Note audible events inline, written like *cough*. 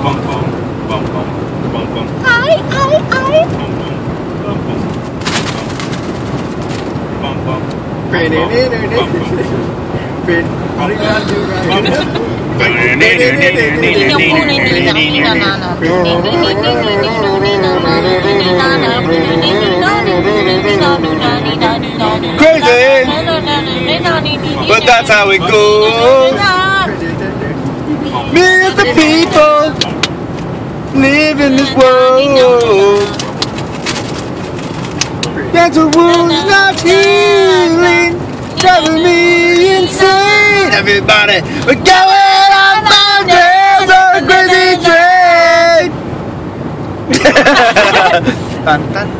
I Crazy, but that's how it goes. Me the people live in this world. That's a world not healing, driving me insane. Everybody, we're going on days on a crazy train. *laughs* dun, dun,